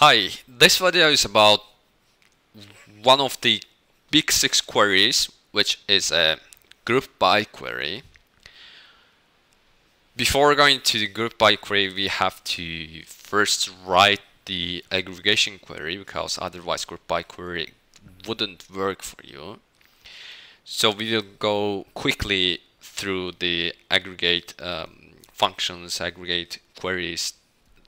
Hi, this video is about one of the big six queries, which is a group by query. Before going to the group by query, we have to first write the aggregation query because otherwise group by query wouldn't work for you. So we will go quickly through the aggregate um, functions, aggregate queries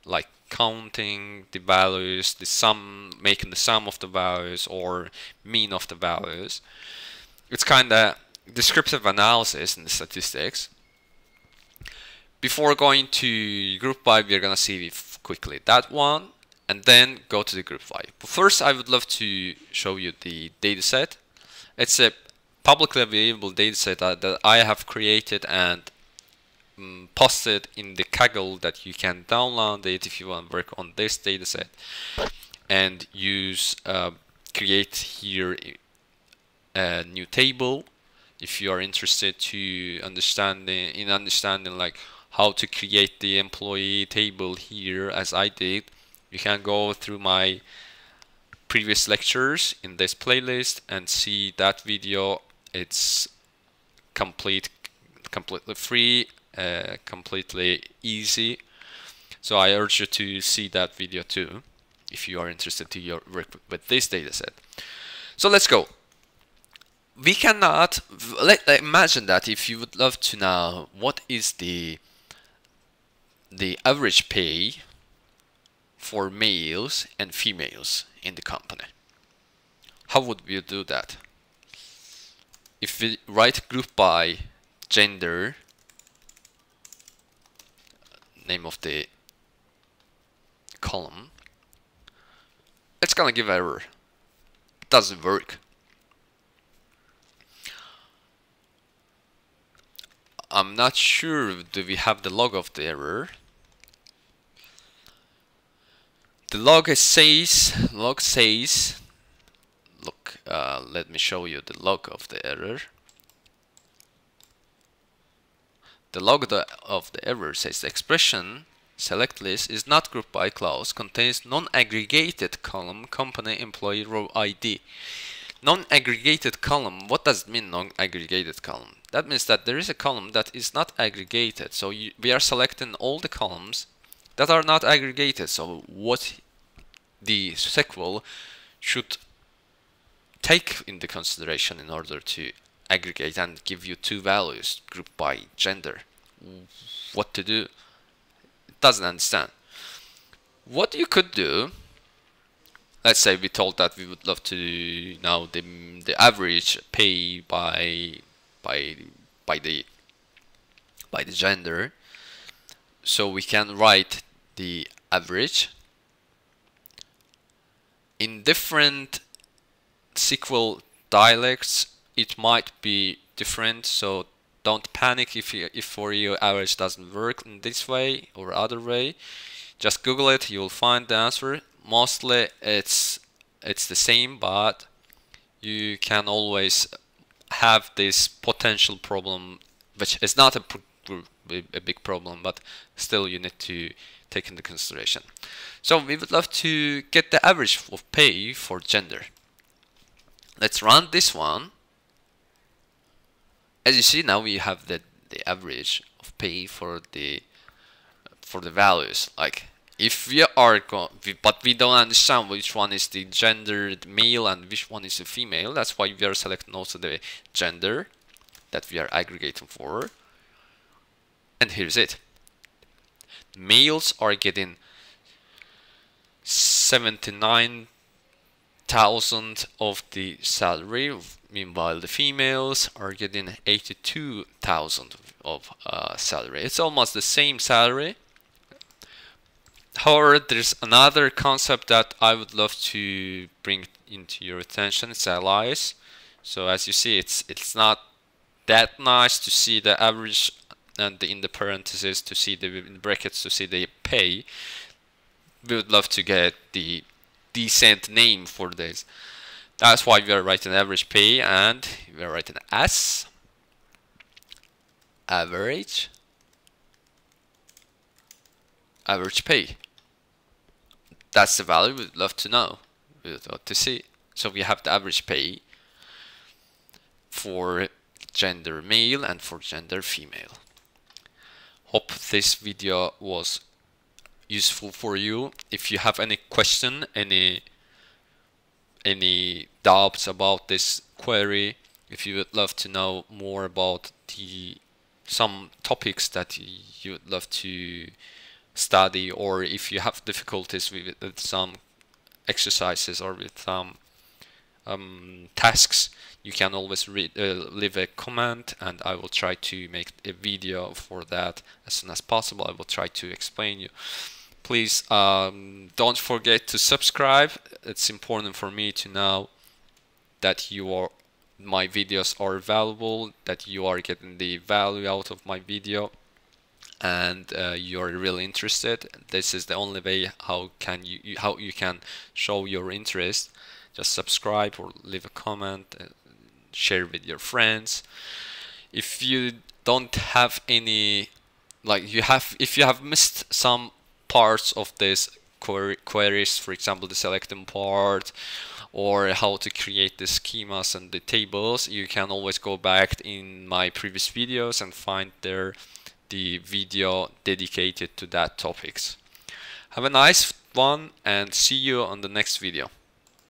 like counting the values, the sum, making the sum of the values or mean of the values. It's kind of descriptive analysis in the statistics. Before going to group by, we're gonna see quickly that one and then go to the group by. But first, I would love to show you the dataset. It's a publicly available dataset that, that I have created and um, posted in the Kaggle that you can download it if you want to work on this dataset and use uh, create here a new table if you are interested to understanding in understanding like how to create the employee table here as I did. You can go through my previous lectures in this playlist and see that video. It's complete completely free uh, completely easy. So I urge you to see that video too if you are interested to your work with this dataset. So let's go. We cannot let, let imagine that if you would love to know what is the the average pay for males and females in the company. How would we do that? If we write group by gender name of the column, it's gonna give error. It doesn't work. I'm not sure do we have the log of the error. The log says log says look uh, let me show you the log of the error. The log of the error says the expression select list is not grouped by clause, contains non-aggregated column company employee row ID. Non-aggregated column, what does it mean non-aggregated column? That means that there is a column that is not aggregated. So you, we are selecting all the columns that are not aggregated. So what the SQL should take into consideration in order to aggregate and give you two values grouped by gender. What to do? It doesn't understand. What you could do, let's say we told that we would love to know the the average pay by by by the by the gender. So we can write the average in different SQL dialects it might be different so don't panic if you, if for you average doesn't work in this way or other way. Just google it you'll find the answer. Mostly it's it's the same but you can always have this potential problem which is not a, a big problem but still you need to take into consideration. So we would love to get the average of pay for gender. Let's run this one as you see now we have the the average of pay for the for the values. Like if we are but we don't understand which one is the gendered male and which one is the female. That's why we are selecting also the gender that we are aggregating for. And here's it. Males are getting 79,000 of the salary Meanwhile, the females are getting 82,000 of uh, salary. It's almost the same salary. However, there's another concept that I would love to bring into your attention. It's alias. So as you see, it's it's not that nice to see the average and in the parentheses to see the brackets to see the pay. We would love to get the decent name for this. That's why we are writing average P and we are writing S. Average. Average pay. that's the value we'd love to know. We'd love to see. So we have the average pay for gender male and for gender female. Hope this video was useful for you. If you have any question any any doubts about this query? If you would love to know more about the some topics that you would love to study or if you have difficulties with, with some exercises or with some um, tasks you can always read, uh, leave a comment and I will try to make a video for that as soon as possible. I will try to explain you please um, don't forget to subscribe. It's important for me to know that you are my videos are valuable that you are getting the value out of my video and uh, you're really interested. This is the only way how can you how you can show your interest. Just subscribe or leave a comment uh, share with your friends. If you don't have any like you have if you have missed some parts of this query, queries for example the selecting part or how to create the schemas and the tables you can always go back in my previous videos and find there the video dedicated to that topics. Have a nice one and see you on the next video